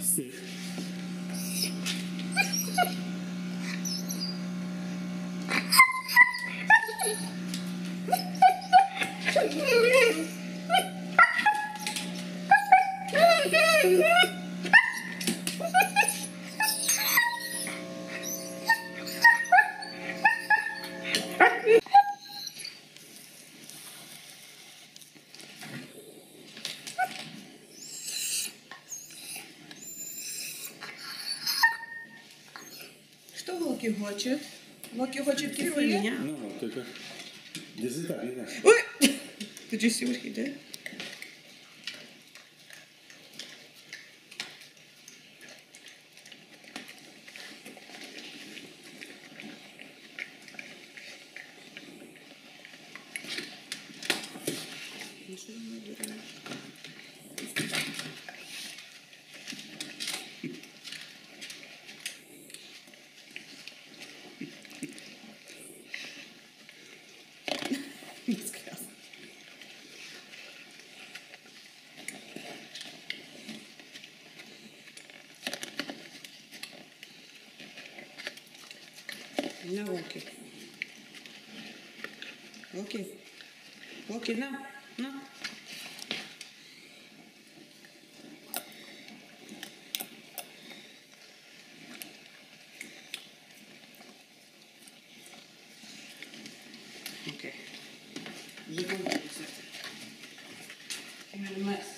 Sit. Что Локи хочет? Локи хочет кефир? Ну, вот это. This is that, yeah. Ой! Did you see what he did? Thank you. now okay. Okay. Okay, No. No. Okay. You're going to accept it.